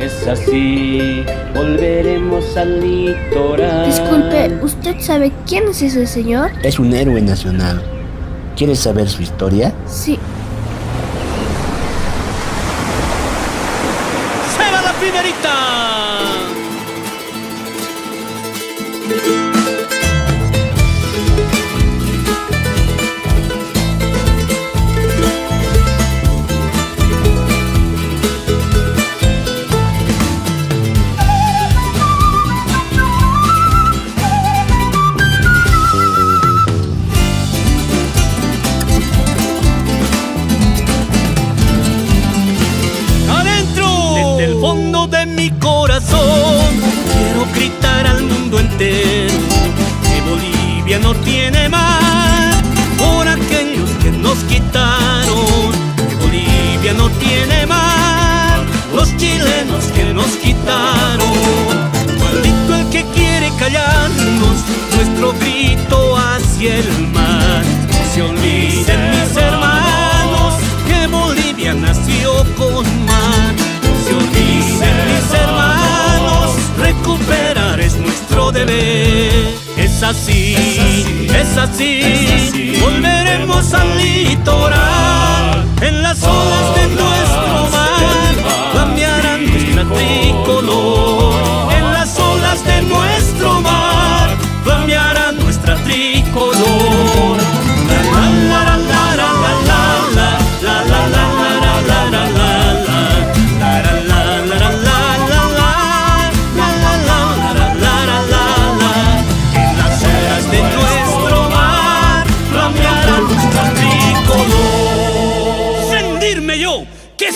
es así, volveremos al litoral. Disculpe, ¿usted sabe quién es ese señor? Es un héroe nacional. ¿Quieres saber su historia? Sí. ¡Se va la primerita!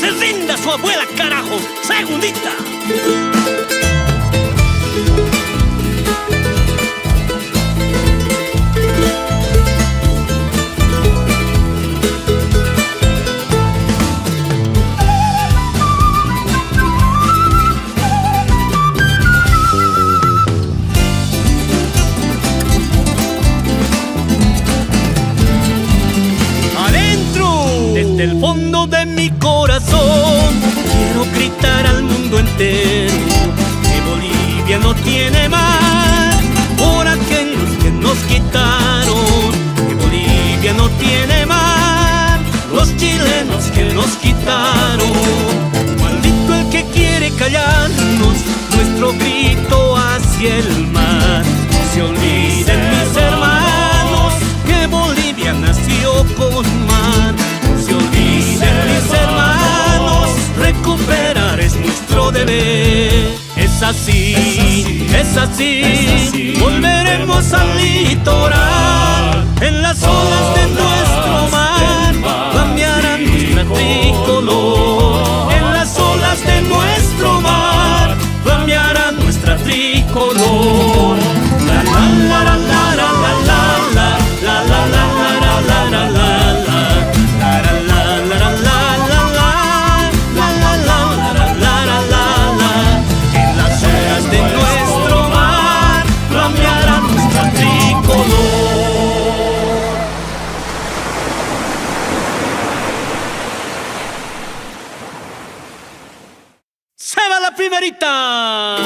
se rinda su abuela, carajo. Segundita. mi corazón. Quiero gritar al mundo entero que Bolivia no tiene más por aquellos que nos quitaron. Que Bolivia no tiene más los chilenos que nos quitaron. Maldito el que quiere callarnos nuestro grito hacia el mar. No se olviden mis hermanos que Bolivia nació con mar. así, es así, volveremos al hito primerita.